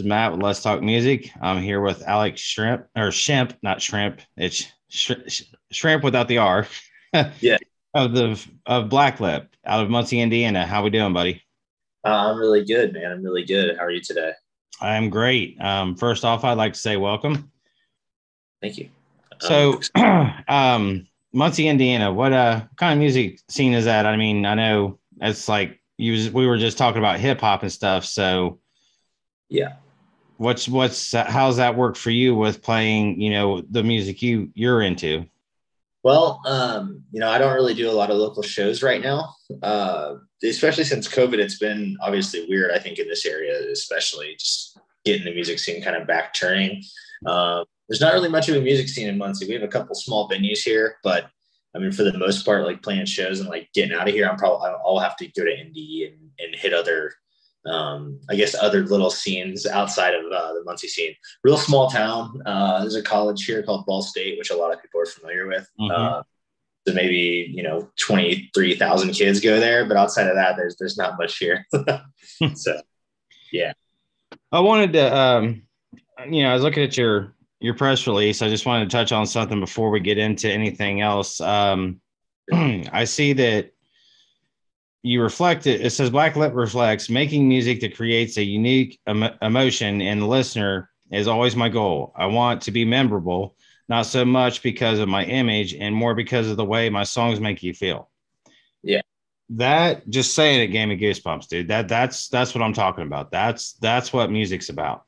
Is Matt with Let's Talk Music. I'm here with Alex Shrimp or Shimp, not Shrimp. It's sh- Shrimp without the R. yeah. Of the of Blacklip out of Muncie, Indiana. How we doing, buddy? Uh, I'm really good, man. I'm really good. How are you today? I'm great. Um, first off, I'd like to say welcome. Thank you. So, um, Muncie, Indiana. What uh kind of music scene is that? I mean, I know it's like you we were just talking about hip hop and stuff. So yeah, what's what's how's that work for you with playing? You know, the music you you're into. Well, um, you know, I don't really do a lot of local shows right now, uh, especially since COVID. It's been obviously weird. I think in this area, especially just getting the music scene kind of back turning. Um, there's not really much of a music scene in Muncie. We have a couple small venues here, but I mean, for the most part, like playing shows and like getting out of here, I'm probably I'll have to go to Indy and, and hit other, um, I guess other little scenes outside of uh, the Muncie scene. Real small town. Uh, there's a college here called Ball State, which a lot of people are familiar with. Mm-hmm. Uh, so maybe you know twenty three thousand kids go there, but outside of that, there's there's not much here. so, yeah. I wanted to, um, you know, I was looking at your your press release. I just wanted to touch on something before we get into anything else. Um, I see that you reflect it. It says Blacklip reflects making music that creates a unique em- emotion in the listener is always my goal. I want to be memorable, not so much because of my image and more because of the way my songs make you feel. Yeah. That just saying it gave me goosebumps, dude. That that's that's what I'm talking about. That's that's what music's about.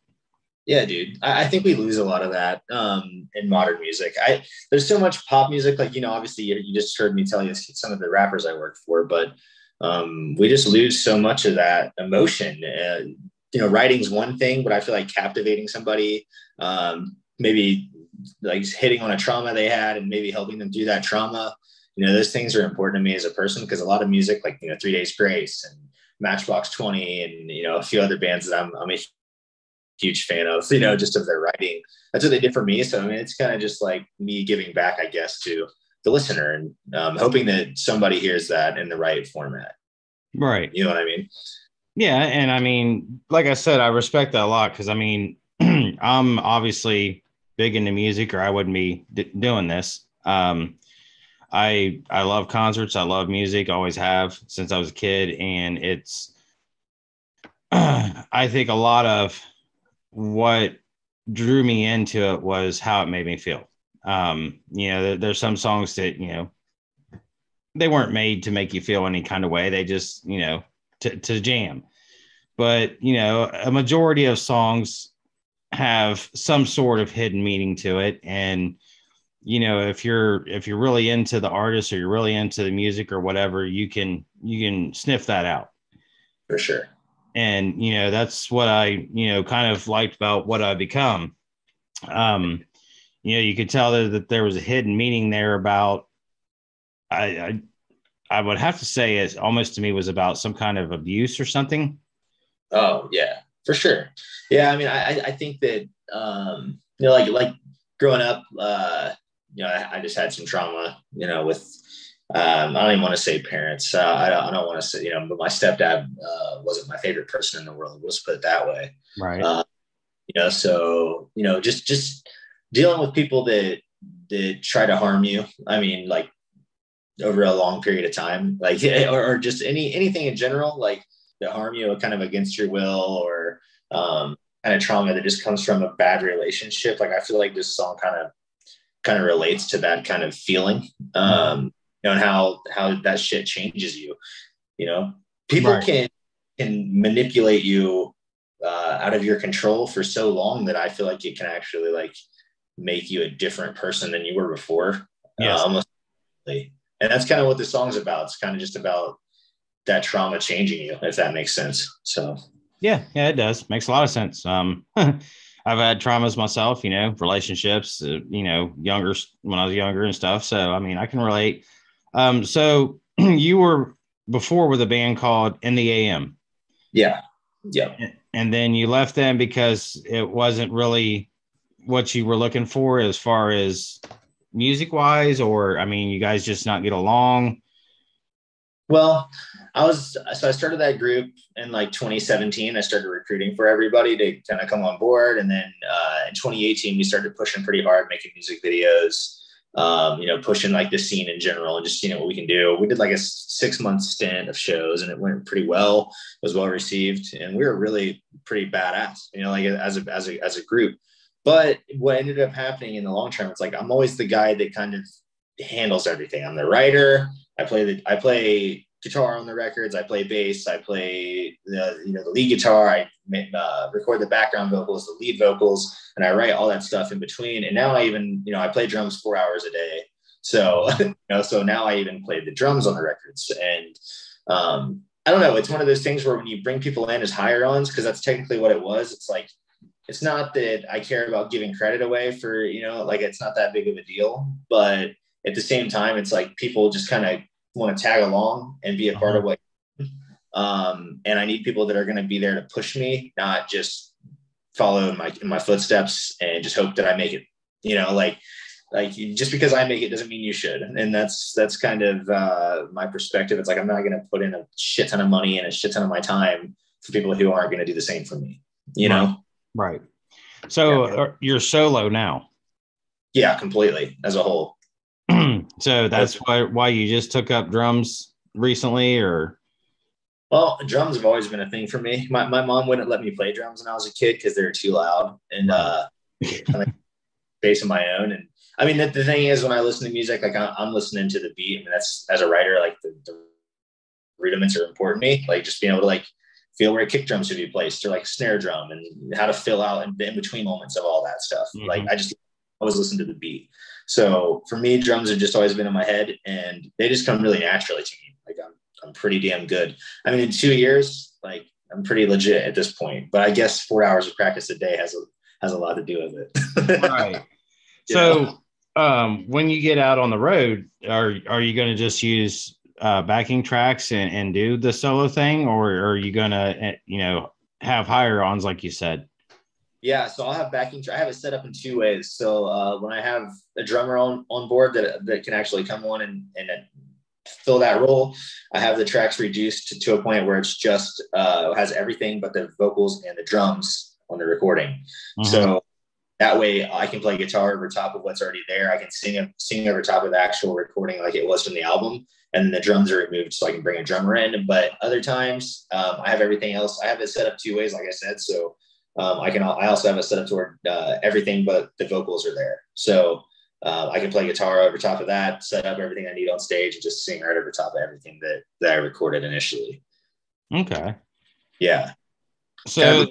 Yeah, dude. I, I, think we lose a lot of that um, in modern music. I there's so much pop music, like you know, obviously you, you just heard me tell you some of the rappers I work for, but um, we just lose so much of that emotion. Uh, you know, writing's one thing, but I feel like captivating somebody, um, maybe like hitting on a trauma they had, and maybe helping them through that trauma. You know, those things are important to me as a person because a lot of music, like you know, Three Days Grace and Matchbox Twenty, and you know, a few other bands that I'm, I'm a huge fan of, you know, just of their writing. That's what they did for me. So I mean, it's kind of just like me giving back, I guess, to the listener and um, hoping that somebody hears that in the right format. Right. You know what I mean? Yeah, and I mean, like I said, I respect that a lot because I mean, I'm obviously big into music, or I wouldn't be d- doing this. Um, I I love concerts. I love music. Always have since I was a kid, and it's. I think a lot of what drew me into it was how it made me feel. Um, you know, there, there's some songs that, you know, they weren't made to make you feel any kind of way. They just, you know, to, to jam. But, you know, a majority of songs have some sort of hidden meaning to it. And, you know, if you're if you're really into the artist or you're really into the music or whatever, you can you can sniff that out. For sure and you know that's what i you know kind of liked about what i become um you know you could tell that, that there was a hidden meaning there about I, I i would have to say it almost to me was about some kind of abuse or something oh yeah for sure yeah i mean i i think that um you know like like growing up uh you know I, I just had some trauma you know with um, I don't even want to say parents. Uh, I don't, I don't want to say, you know, but my stepdad uh, wasn't my favorite person in the world. Let's put it that way. Right. Uh, you know, so, you know, just, just dealing with people that, that try to harm you. I mean, like over a long period of time, like, or, or just any, anything in general, like that harm you kind of against your will or um, kind of trauma that just comes from a bad relationship. Like, I feel like this song kind of, kind of relates to that kind of feeling. Um, you know, and how how that shit changes you. You know, people right. can can manipulate you uh, out of your control for so long that I feel like it can actually like make you a different person than you were before. Yeah. Uh, almost, and that's kind of what the song's about. It's kind of just about that trauma changing you, if that makes sense. So yeah, yeah, it does. Makes a lot of sense. Um, I've had traumas myself, you know, relationships, uh, you know, younger when I was younger and stuff. So I mean, I can relate. Um, so you were before with a band called In the AM. Yeah. Yeah. And then you left them because it wasn't really what you were looking for as far as music wise, or I mean, you guys just not get along. Well, I was so I started that group in like 2017. I started recruiting for everybody to kind of come on board, and then uh, in 2018 we started pushing pretty hard, making music videos. Um, you know, pushing like the scene in general and just you know, what we can do. We did like a six month stint of shows, and it went pretty well. It was well received, and we were really pretty badass. You know, like as a as a as a group. But what ended up happening in the long term, it's like I'm always the guy that kind of handles everything. I'm the writer. I play the I play guitar on the records. I play bass. I play the you know the lead guitar. I uh, record the background vocals, the lead vocals, and I write all that stuff in between. And now I even you know I play drums four hours a day. So you know so now I even play the drums on the records. And um, I don't know. It's one of those things where when you bring people in as hire ons, because that's technically what it was. It's like it's not that I care about giving credit away for you know like it's not that big of a deal, but at the same time, it's like people just kind of want to tag along and be a part of uh-huh. what. Um, and I need people that are going to be there to push me, not just follow in my in my footsteps and just hope that I make it. You know, like like just because I make it doesn't mean you should. And that's that's kind of uh, my perspective. It's like I'm not going to put in a shit ton of money and a shit ton of my time for people who aren't going to do the same for me. You know, right. So yeah. Uh, you're solo now. Yeah, completely as a whole. so that's why why you just took up drums recently, or? Well, drums have always been a thing for me. My, my mom wouldn't let me play drums when I was a kid because they were too loud and uh, bass of my own. And I mean, the, the thing is, when I listen to music, like I, am listening to the beat. I mean, that's as a writer, like the, the rudiments are important to me. Like just being able to like feel where kick drums should be placed or like snare drum and how to fill out in, in between moments of all that stuff. Mm-hmm. Like I just always listen to the beat. So for me, drums have just always been in my head and they just come really naturally to me. Like I'm, I'm pretty damn good. I mean, in two years, like I'm pretty legit at this point, but I guess four hours of practice a day has a, has a lot to do with it. right. So, um, when you get out on the road, are, are you going to just use, uh, backing tracks and, and do the solo thing, or are you going to, eh, you know, have higher ons, like you said? Yeah, so I'll have backing. I have it set up in two ways. So uh, when I have a drummer on, on board that, that can actually come on and, and fill that role, I have the tracks reduced to, to a point where it's just uh, has everything but the vocals and the drums on the recording. Mm-hmm. So that way I can play guitar over top of what's already there. I can sing sing over top of the actual recording like it was from the album, and the drums are removed so I can bring a drummer in. But other times um, I have everything else. I have it set up two ways, like I said. So um, I can. I also have it set up to where uh, everything but the vocals are there, so uh, I can play guitar over top of that, set up everything I need on stage, and just sing right over top of everything that that I recorded initially. Okay. Yeah. So kind of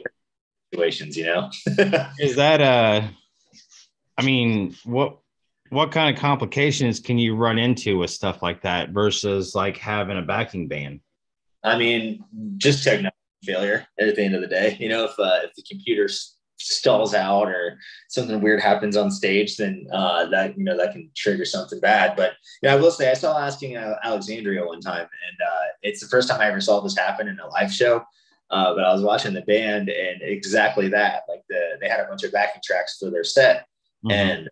situations, you know. is that uh? I mean, what what kind of complications can you run into with stuff like that versus like having a backing band? I mean, just technology failure at the end of the day. You know, if uh, if the computer stalls out or something weird happens on stage, then uh, that you know that can trigger something bad. But yeah, I will say I saw asking uh, Alexandria one time, and uh, it's the first time I ever saw this happen in a live show. Uh, but I was watching the band, and exactly that. Like the they had a bunch of backing tracks for their set, mm-hmm. and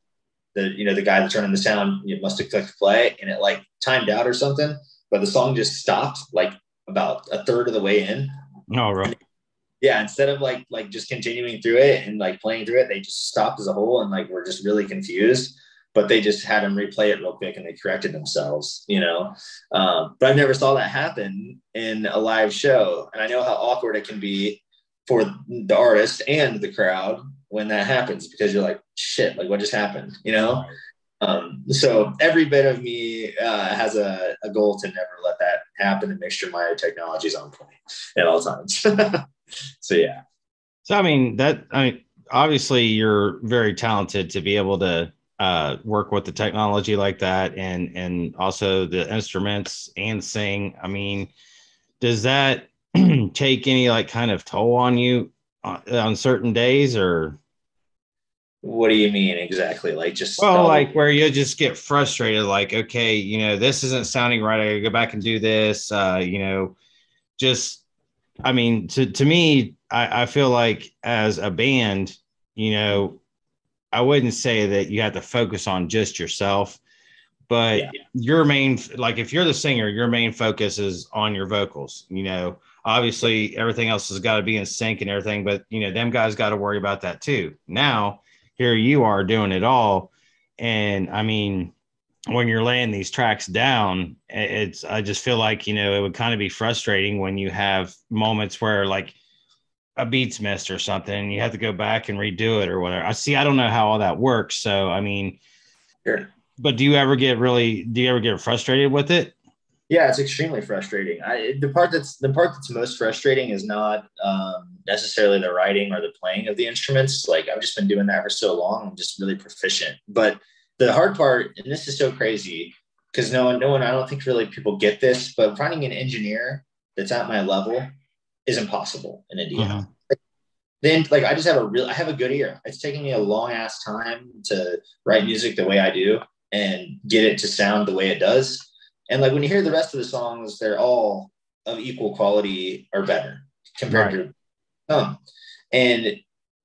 the you know the guy that's running the sound you must have clicked play, and it like timed out or something. But the song just stopped like about a third of the way in, Oh, right. Yeah, instead of like like just continuing through it and like playing through it, they just stopped as a whole and like we're just really confused. But they just had them replay it real quick and they corrected themselves, you know. Um, but I never saw that happen in a live show, and I know how awkward it can be for the artist and the crowd when that happens because you're like, shit, like what just happened, you know. Um, so every bit of me uh, has a, a, goal to never let that happen and make sure my technology is on point at all times. so yeah. So I mean that I mean obviously you're very talented to be able to uh, work with the technology like that and and also the instruments and sing. I mean, does that take any like kind of toll on you on, on certain days or? What do you mean exactly? Like just well, like where you just get frustrated, like, okay, you know, this isn't sounding right. I gotta go back and do this. Uh, you know, just I mean, to to me, I, I feel like as a band, you know, I wouldn't say that you have to focus on just yourself, but yeah. your main like if you're the singer your main focus is on your vocals you know obviously everything else has got to be in sync and everything but you know them guys got to worry about that too now here you are doing it all. And i mean when you're laying these tracks down it's i just feel like you know it would kind of be frustrating when you have moments where like a beat's missed or something you have to go back and redo it or whatever. I see i don't know how all that works so i mean sure. but do you ever get really do you ever get frustrated with it yeah it's extremely frustrating. I, the part that's the part that's most frustrating is not um, necessarily the writing or the playing of the instruments. Like i've just been doing that for so long i'm just really proficient. But the hard part and this is so crazy because no one no one i don't think really people get this but finding an engineer that's at my level is impossible in indiana. Uh-huh then like I just have a real I have a good ear. It's taking me a long ass time to write music the way I do and get it to sound the way it does. And like when you hear the rest of the songs, they're all of equal quality or better compared right. to some. And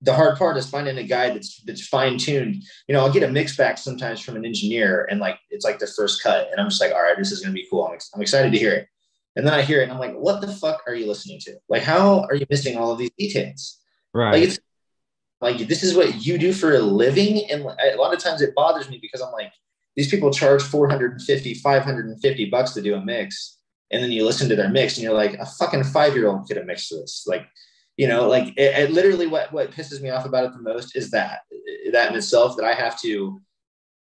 the hard part is finding a guy that's that's fine tuned. You know, I'll get a mix back sometimes from an engineer, and like it's like the first cut, and I'm just like, all right, this is gonna be cool. I'm, ex- I'm excited to hear it. And then I hear it, and I'm like, what the fuck are you listening to? Like, how are you missing all of these details? Right. Like it's like this is what you do for a living, and a lot of times it bothers me because I'm like, these people charge 450 550 bucks to do a mix. And then you listen to their mix and you're like a fucking five year old could have mixed this. Like you know like it, it, literally what what pisses me off about it the most is that that in itself that i have to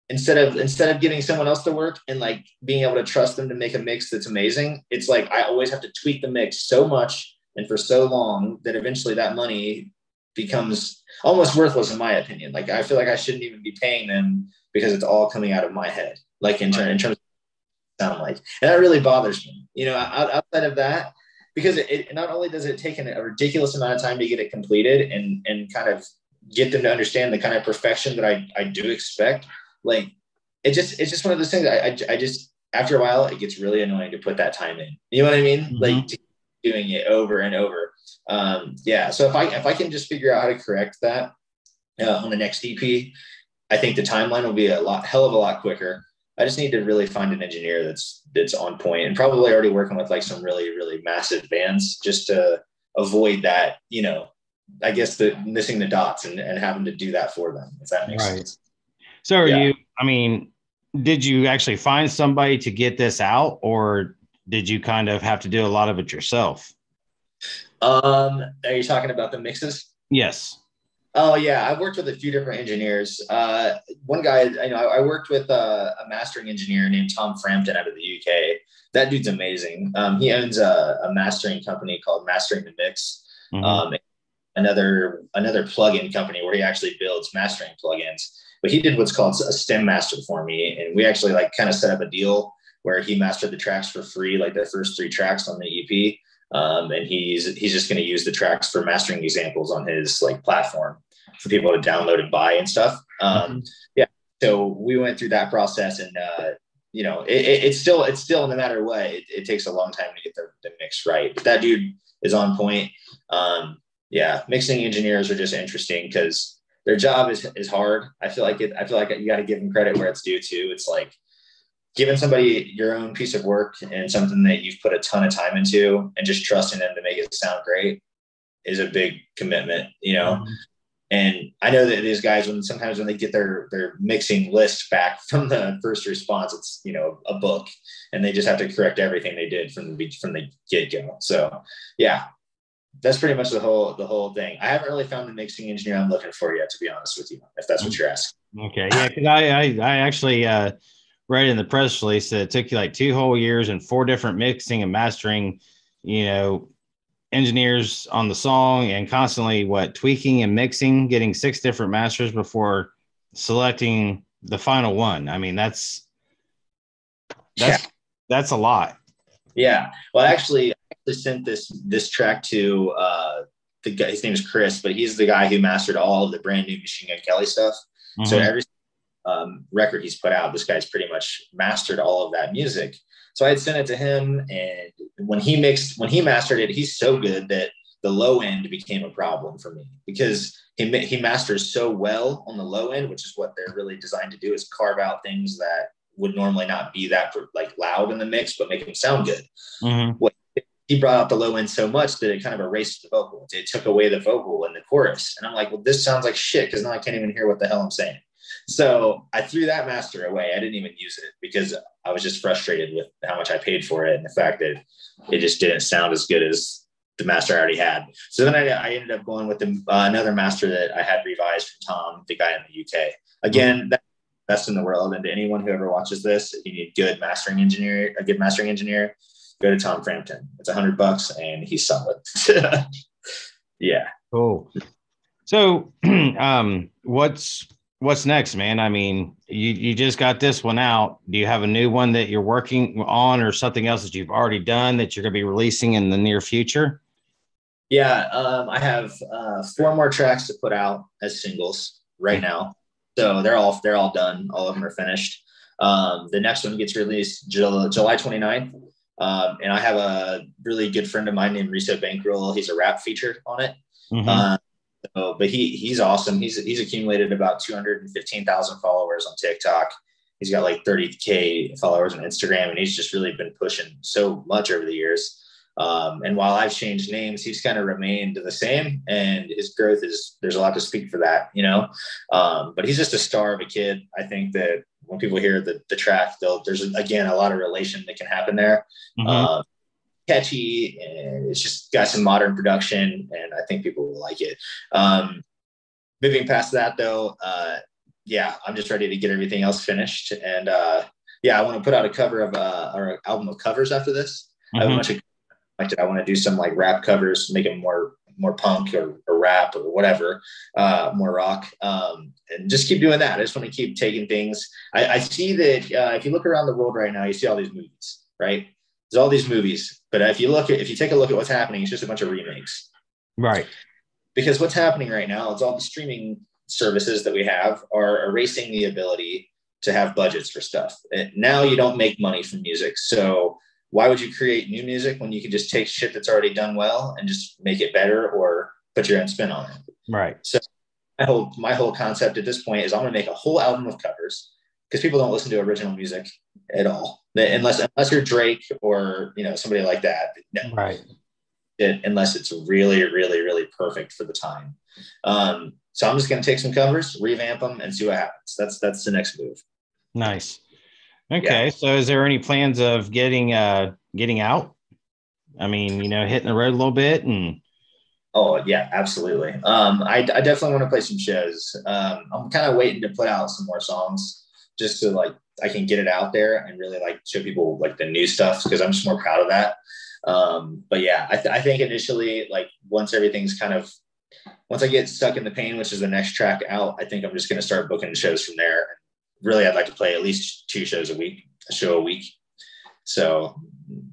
instead of instead of getting someone else to work and like being able to trust them to make a mix that's amazing it's like i always have to tweak the mix so much and for so long that eventually that money becomes almost worthless in my opinion like i feel like i shouldn't even be paying them because it's all coming out of my head, like in, in terms of sound like. And that really bothers me. You know, outside of that, because it, it, not only does it take an, a ridiculous amount of time to get it completed and and kind of get them to understand the kind of perfection that I, I do expect, like it just it's just one of those things I, I, I just after a while it gets really annoying to put that time in. You know what I mean? Mm-hmm. Like doing it over and over. Um, yeah. So if I if I can just figure out how to correct that uh, on the next EP, I think the timeline will be a lot hell of a lot quicker. I just need to really find an engineer that's that's on point and probably already working with like some really really massive bands just to avoid that you know I guess the missing the dots and, and having to do that for them if that makes right. sense. So are yeah. you? I mean, did you actually find somebody to get this out, or did you kind of have to do a lot of it yourself? Um, are you talking about the mixes? Yes. Oh yeah, I've worked with a few different engineers. Uh, one guy, you know, I, worked with a, a, mastering engineer named Tom Frampton out of the UK. That dude's amazing. Um, he owns a, a, mastering company called Mastering the Mix. Mm-hmm. Um, another another plugin company where he actually builds mastering plugins. But he did what's called a stem master for me, and we actually like kind of set up a deal where he mastered the tracks for free, like the first three tracks on the EP. Um, and he's he's just going to use the tracks for mastering examples on his like platform for people to download and buy and stuff. Um, mm-hmm. Yeah, so we went through that process, and uh, you know, it, it, it's still it's still no matter what, it, it takes a long time to get the, the mix right. But that dude is on point. Um, yeah, mixing engineers are just interesting because their job is is hard. I feel like it. I feel like you got to give them credit where it's due too. It's like giving somebody your own piece of work and something that you've put a ton of time into and just trusting them to make it sound great is a big commitment, you know. Mm-hmm. And I know that these guys, when sometimes when they get their their mixing list back from the first response, it's you know a book, and they just have to correct everything they did from the from the get go. So yeah, that's pretty much the whole the whole thing. I haven't really found the mixing engineer I'm looking for yet, to be honest with you, if that's what you're asking. Okay, yeah, because I, I I actually uh, read in the press release that it took you like two whole years and four different mixing and mastering, you know, engineers on the song and constantly what tweaking and mixing, getting six different masters before selecting the final one. I mean, that's that's yeah. that's a lot. Yeah. Well, actually, I actually sent this this track to uh the guy. His name is Chris, but he's the guy who mastered all of the brand new Machine Gun Kelly stuff. Mm-hmm. So every um, record he's put out, this guy's pretty much mastered all of that music. So I had sent it to him, and when he mixed, when he mastered it, he's so good that the low end became a problem for me because he he masters so well on the low end, which is what they're really designed to do, is carve out things that would normally not be that like loud in the mix, but make them sound good. Mhm. What he brought out the low end so much that it kind of erased the vocal. It took away the vocal in the chorus. And I'm like, well, this sounds like shit because now I can't even hear what the hell I'm saying. So I threw that master away. I didn't even use it because I was just frustrated with how much I paid for it and the fact that it just didn't sound as good as the master I already had. So then I, I ended up going with the, uh, another master that I had revised from Tom, the guy in the UK. Again, that, best in the world. And to anyone who ever watches this, if you need good mastering engineer, a good mastering engineer, go to Tom Frampton. It's a hundred bucks and he's solid. yeah. Cool. So, um, what's what's next, man? I mean, you you just got this one out. Do you have a new one that you're working on, or something else that you've already done that you're going to be releasing in the near future? Yeah. Um, I have uh, four more tracks to put out as singles right now. So they're all they're all done. All of them are finished. Um, the next one gets released July, July 29th. Um, and I have a really good friend of mine named Riso Bankroll. He's a rap feature on it. Mhm. Uh, so, but he he's awesome. He's he's accumulated about 215,000 followers on TikTok. He's got like 30k followers on Instagram, and he's just really been pushing so much over the years. Um, and while I've changed names, he's kind of remained the same, and his growth is there's a lot to speak for that, you know. Um, but he's just a star of a kid. I think that when people hear the the track, they'll there's again a lot of relation that can happen there Mhm. um, catchy and it's just got some modern production and i think people will like it. Um, moving past that though uh, yeah i'm just ready to get everything else finished and uh, yeah i want to put out a cover of uh, or album of covers after this. I have a Mhm. bunch of like i want to do some like rap covers make them more more punk or, or rap or whatever uh, more rock um, and just keep doing that. I just want to keep taking things. I, I see that uh, if you look around the world right now you see all these movies right there's all these movies, but if you look at if you take a look at what's happening, it's just a bunch of remakes. Right. Because what's happening right now is all the streaming services that we have are erasing the ability to have budgets for stuff. And now you don't make money from music, so why would you create new music when you can just take shit that's already done well and just make it better or put your own spin on it? Right. So my whole my whole concept at this point is I'm going to make a whole album of covers because people don't listen to original music at all unless unless you're Drake or you know somebody like that. No, Right. it, unless it's really really really perfect for the time. Um, so I'm just going to take some covers, revamp them, and see what happens. That's that's the next move. Nice. Okay. So, is there any plans of getting uh getting out? I mean, you know, hitting the road a little bit and Oh yeah, absolutely. Um, I, I definitely want to play some shows. Um, I'm kind of waiting to put out some more songs just to like I can get it out there and really like show people like the new stuff because I'm just more proud of that. Um, but yeah, I, th- I think initially like once everything's kind of once I get stuck in the pain, which is the next track out, I think I'm just going to start booking shows from there. Really, I'd like to play at least two shows a week, a show a week. So,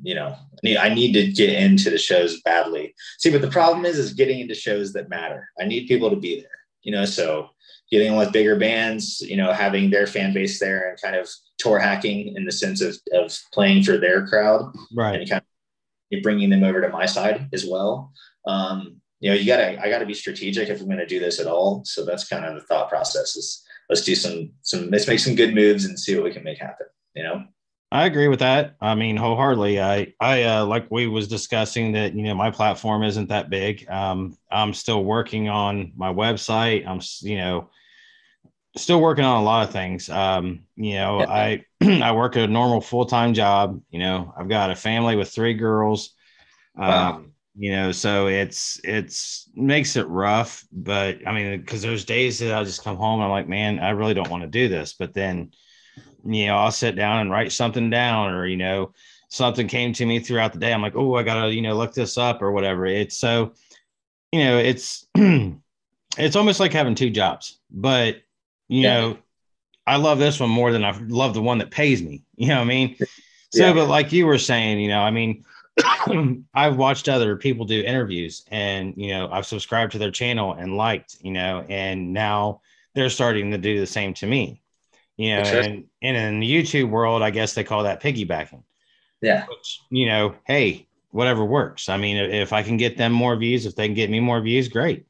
you know, I need, I need to get into the shows badly. See, but the problem is, is getting into shows that matter. I need people to be there, you know, so getting with bigger bands, you know, having their fan base there and kind of tour hacking in the sense of, of playing for their crowd right. and kind of bringing them over to my side as well. Um, you know, you gotta, I gotta be strategic if I'm going to do this at all. So that's kind of the thought process is let's do some, some, let's make some good moves and see what we can make happen, you know? I agree with that. I mean, wholeheartedly. I, I, uh, like we was discussing that, you know, my platform isn't that big. Um, I'm still working on my website. I'm, you know, still working on a lot of things. Um, you know, Yeah. I, I work a normal full-time job, you know, I've got a family with three girls. Wow. Um, you know, so it's, it's makes it rough, but I mean, cause there's days that I'll just come home. And I'm like, man, I really don't want to do this. But then, you know, I'll sit down and write something down or, you know, something came to me throughout the day. I'm like, oh, I gotta, you know, look this up or whatever. It's so, you know, it's it's almost like having two jobs. But, you Yeah. know, I love this one more than I love the one that pays me. You know what I mean? So, Yeah. but like you were saying, you know, I mean, I've watched other people do interviews and, you know, I've subscribed to their channel and liked, you know, and now they're starting to do the same to me. You know, sure. and, and in the YouTube world, I guess they call that piggybacking, Yeah. which, you know, hey, whatever works. I mean, if I can get them more views, if they can get me more views, great.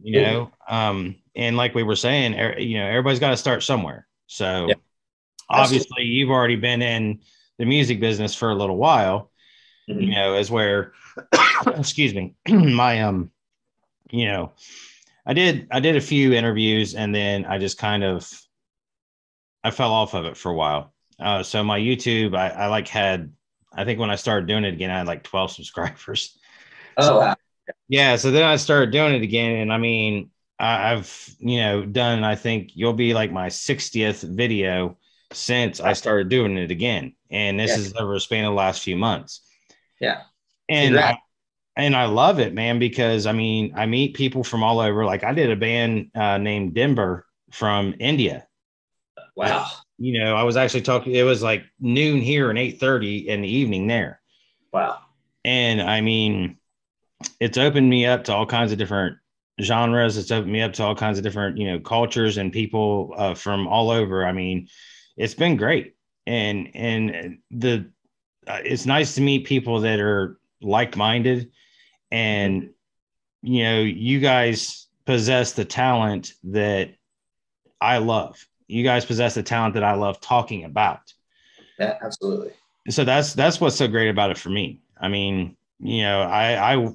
You know, um, and like we were saying, er- you know, everybody's got to start somewhere. So, Yeah. obviously you've already been in the music business for a little while, Mhm. you know, is where, excuse me, my, um, you know, I did, I did a few interviews and then I just kind of, I fell off of it for a while. Uh, so my YouTube, I, I like had, I think when I started doing it again, I had like 12 subscribers. Oh wow. Yeah. So then I started doing it again. And I mean, I've, you know, done, I think you'll be like my 60th video since I started doing it again. And this Yeah. is over a span of the last few months. Yeah. And I, and I love it, man, because I mean, I meet people from all over. Like I did a band uh, named Denver from India. Wow. You know, I was actually talking, it was like noon here and 8:30 in the evening there. Wow. And I mean, it's opened me up to all kinds of different genres. It's opened me up to all kinds of different, you know, cultures and people uh, from all over. I mean, it's been great. And and the uh, it's nice to meet people that are like-minded and you know, you guys possess the talent that I love. You guys possess the talent that I love talking about Yeah, absolutely. so that's that's what's so great about it for me. I mean, you know, I I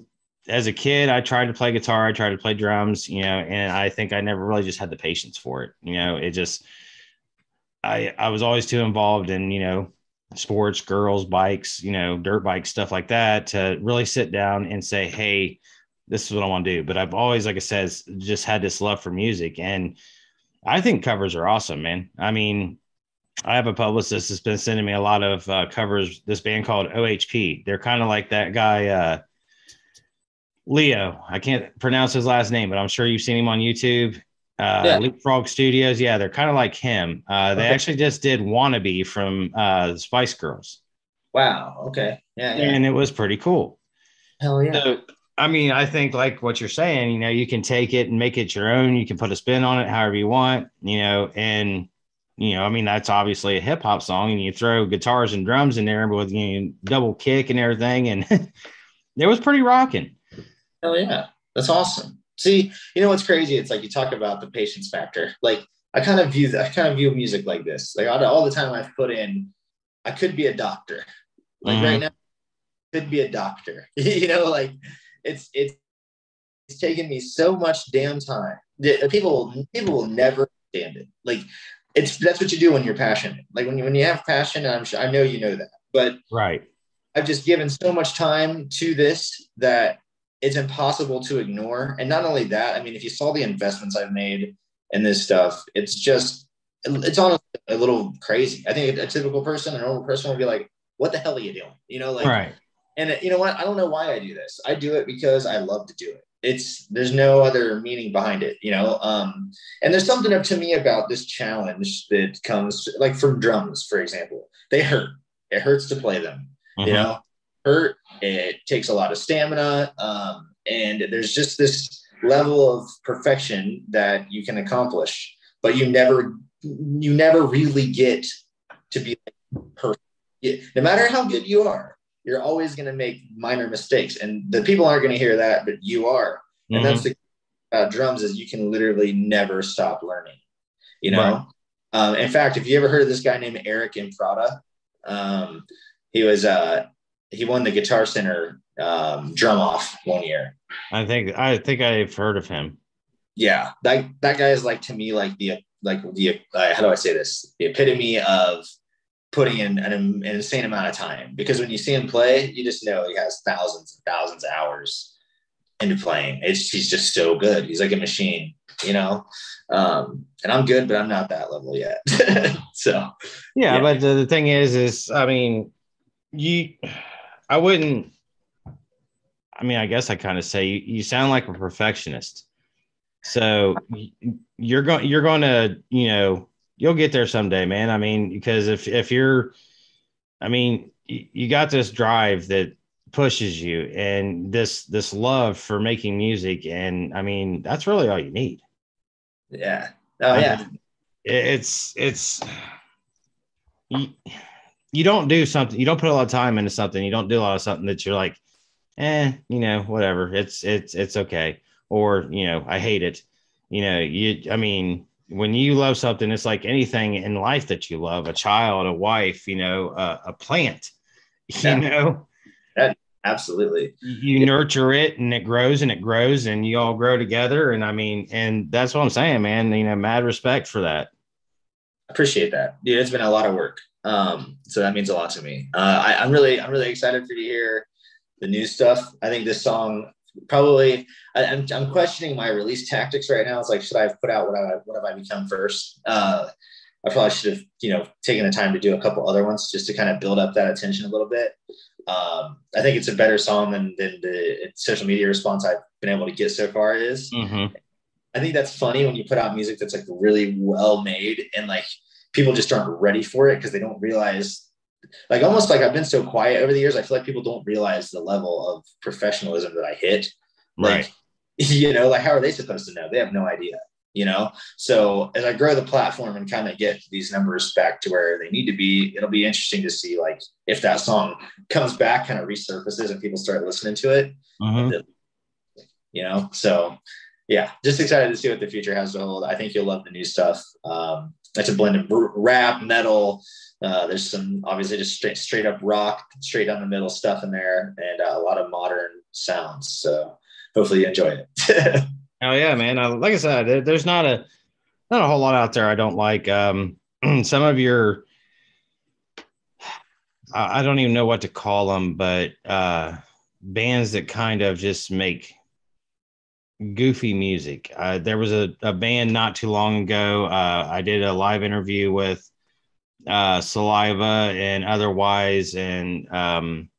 as a kid I tried to play guitar, I tried to play drums, you know, and I think I never really just had the patience for it. You know, it just I I was always too involved in, you know, sports, girls, bikes, you know, dirt bikes, stuff like that to really sit down and say, "Hey, this is what I want to do." But I've always like I said just had this love for music and I think covers are awesome, man. I mean, I have a publicist that's been sending me a lot of uh, covers. This band called OHP. They're kind of like that guy, uh, Leo. I can't pronounce his last name, but I'm sure you've seen him on YouTube. Uh, Yeah. Leapfrog Studios. Yeah, they're kind of like him. Uh, they Okay. actually just did Wannabe from uh, the Spice Girls, Wow. Okay. Yeah. yeah. and it was pretty cool. Hell yeah. So, I mean, I think like what you're saying, you know, you can take it and make it your own. You can put a spin on it however you want, you know, and you know, I mean, that's obviously a hip hop song, and you throw guitars and drums in there with you know, double kick and everything, and it was pretty rocking. Hell yeah. That's awesome. See, you know what's crazy? It's like you talk about the patience factor. Like I kind of view I kind of view music like this. Like all all the time I've put in, I could be a doctor. Like Mhm. right now, I could be a doctor. you know, like it's it's it's taken me so much damn time. People people will never understand it. Like it's that's what you do when you're passionate. Like when you when you have passion, and I'm sure I know you know that. But Right. I've just given so much time to this that it's impossible to ignore. And not only that, I mean, if you saw the investments I've made in this stuff, it's just, it's honestly a little crazy. I think a, typical person, a normal person would be like, what the hell are you doing? You know, like, right. and it- you know what? I don't know why I do this. I do it because I love to do it. It's there's no other meaning behind it, you know. Um, and there's something up to me about this challenge that comes like from drums, for example. They hurt. It hurts to play them Mhm. you know hurt it takes a lot of stamina um, and there's just this level of perfection that you can accomplish but you never you never really get to be perfect no matter how good you are you're always going to make minor mistakes and the people aren't going to hear that but you are and Mhm. that's the about drums is you can literally never stop learning you know Right. um, in fact if you ever heard of this guy named eric imprada um, he was uh, he won the guitar center um, drum off one year. I think I think I've heard of him. yeah that that guy is like to me like the like the uh, how do i say this? The epitome of putting in an, an insane amount of time. Because when you see him play you just know he has thousands and thousands of hours into playing. It's he's just so good. He's like a machine you know? Um and i'm good but i'm not that level yet. So Yeah, Yeah. but the, the thing is, is I mean, you, I wouldn't. I mean, I guess I kind of say you, you sound like a perfectionist. So you're going, you're going to, you know, you'll get there someday, man. I mean, because if if you're, I mean, you, you got this drive that pushes you, and this this love for making music, and I mean, that's really all you need. yeah oh I yeah mean, it- it's it's you, you don't do something you don't put a lot of time into something you don't do a lot of something that you're like eh you know whatever it's it's it's okay or you know i hate it you know you i mean when you love something, it's like anything in life that you love a child, a wife, you know, uh, a plant, you know. That, absolutely. You yeah. nurture it and it grows and it grows and you all grow together. And I mean, and that's what I'm saying, man. You know, mad respect for that. Appreciate that. Dude, it's been a lot of work. Um, so that means a lot to me. Uh, I, I'm really, I'm really excited for you to hear the new stuff. I think this song probably I, am I'm, I'm questioning my release tactics right now. It's like, should I have put out what I what have I become first? Uh, I probably should have, you know, taken the time to do a couple other ones just to kind of build up that attention a little bit. Um, I think it's a better song than, than the social media response I've been able to get so far is. Mm-hmm. I think that's funny when you put out music that's like really well made and like people just aren't ready for it because they don't realize like almost like I've been so quiet over the years. I feel like people don't realize the level of professionalism that I hit. Like, right. you know, like how are they supposed to know? They have no idea, you know? So as I grow the platform and kind of get these numbers back to where they need to be, it'll be interesting to see like if that song comes back, kind of resurfaces and people start listening to it. Mm-hmm. You know, so yeah, just excited to see what the future has to hold. I think you'll love the new stuff. Um, it's a blend of rap, metal, uh, there's some obviously just straight straight up rock, straight down the middle stuff in there, and uh, a lot of modern sounds. So hopefully you enjoy it. oh yeah, man! Like I said, there's not a not a whole lot out there I don't like. Um, some of your I don't even know what to call them, but uh, bands that kind of just make goofy music. Uh, there was a, a band not too long ago. Uh, I did a live interview with uh, Saliva and Otherwise, and um,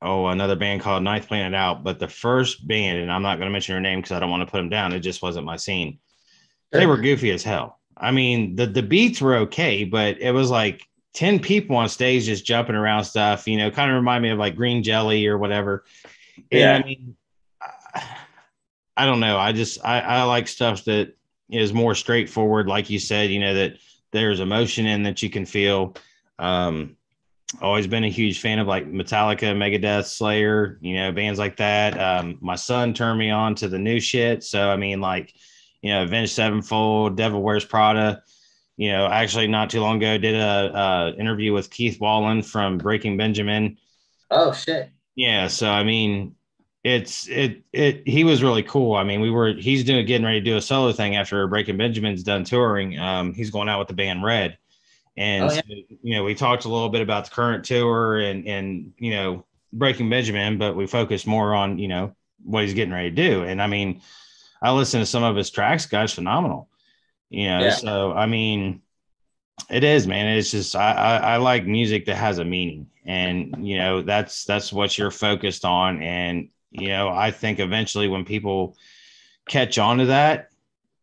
oh, another band called Ninth Planet Out. But the first band, and I'm not going to mention her name because I don't want to put them down. It just wasn't my scene. They were goofy as hell. I mean, the the beats were okay, but it was like 10 people on stage just jumping around stuff, you know, kind of remind me of like green jelly or whatever. Yeah. And I mean, I don't know. I just, I, I like stuff that is more straightforward. Like you said, you know, that there's emotion in that you can feel. Um, always been a huge fan of like Metallica, Megadeth, Slayer, you know, bands like that. Um, my son turned me on to the new shit. So, I mean, like, you know, Avenged Sevenfold, Devil Wears Prada. You know, actually, not too long ago, did a, a interview with Keith Wallen from Breaking Benjamin. Oh shit! Yeah, so I mean, it's it it he was really cool. I mean, we were he's doing getting ready to do a solo thing after Breaking Benjamin's done touring. Um, he's going out with the band Red, and oh, yeah. so, you know we talked a little bit about the current tour and and you know Breaking Benjamin, but we focused more on you know what he's getting ready to do. And I mean, I listened to some of his tracks, guys, phenomenal. You know, yeah. so I mean, it is, man. It's just I, I I like music that has a meaning, and you know that's that's what you're focused on, and you know, I think eventually when people catch on to that,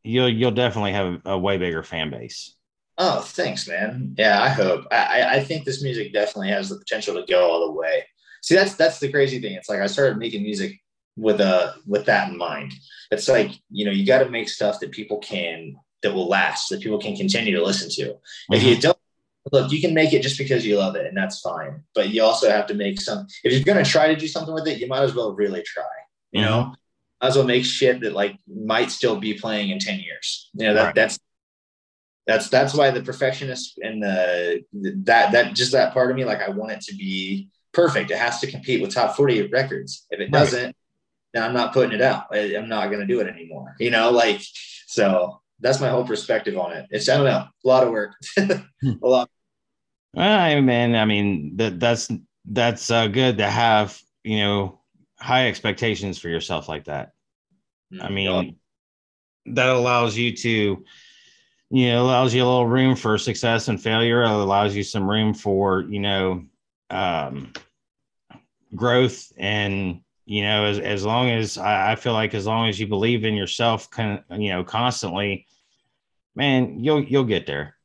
you'll you'll definitely have a, way bigger fan base. Oh, thanks, man. Yeah, I hope. I, I think this music definitely has the potential to go all the way. See, that's that's the crazy thing. It's like I started making music with a with that in mind. It's like you know you got to make stuff that people can that will last, that people can continue to listen to. If you mm-hmm. don't look, you can make it just because you love it, and that's fine. But you also have to make some. If you're gonna try to do something with it, you might as well really try. You mm-hmm. know, might as well make shit that like might still be playing in ten years. You know that right. that's that's that's why the perfectionist and the that that just that part of me, like I want it to be perfect. It has to compete with top forty records. If it doesn't, right. then I'm not putting it out. I, I'm not gonna do it anymore. You know, like so that's my whole perspective on it. It's I don't know, a lot of work, a lot. I man, I mean that that's that's uh, good to have you know high expectations for yourself like that. Mm-hmm. I mean, that allows you to you know allows you a little room for success and failure. It allows you some room for you know um, growth and you know as, as long as I, I, feel like as long as you believe in yourself con, you know constantly man you'll you'll get there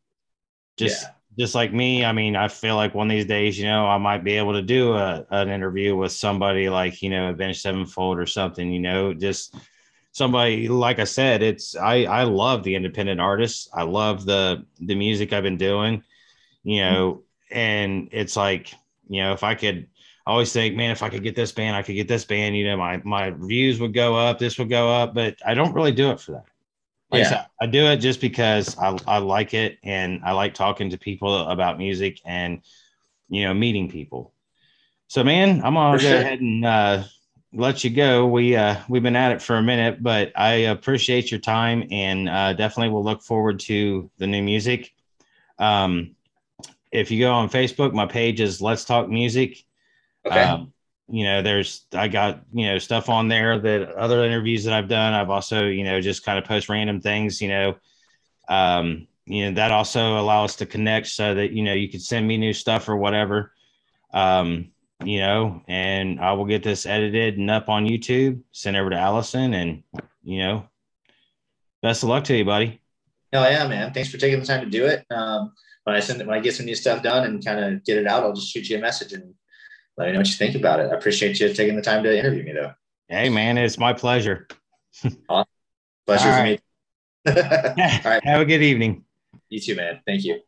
just yeah. just like me i mean i feel like one of these days you know i might be able to do a, an interview with somebody like you know Avenged Sevenfold or something you know just somebody like i said it's i i love the independent artists i love the the music i've been doing you know mm-hmm. and it's like you know if i could I always think, man, if I could get this band, I could get this band. You know, my my views would go up, this would go up, but I don't really do it for that. Like I Yeah. said, I do it just because I, I like it and I like talking to people about music and you know meeting people. So man, I'm gonna For go sure. ahead and uh, let you go. We uh, we've been at it for a minute, but I appreciate your time and uh, definitely will look forward to the new music. Um, if you go on Facebook, my page is Let's Talk Music. Okay. Um, you know, there's I got you know stuff on there that other interviews that I've done. I've also you know just kind of post random things. You know, um, you know that also allows us to connect so that you know you can send me new stuff or whatever. Um, you know, and I will get this edited and up on YouTube, sent over to Allison, and you know, best of luck to you, buddy. Hell yeah, man. Thanks for taking the time to do it. Um, when I send it, when I get some new stuff done and kind of get it out, I'll just shoot you a message and let me know what you think about it. I appreciate you taking the time to interview me though. Hey, man, it's my pleasure. Pleasure All for me. All right. Have a good evening. You too, man. Thank you.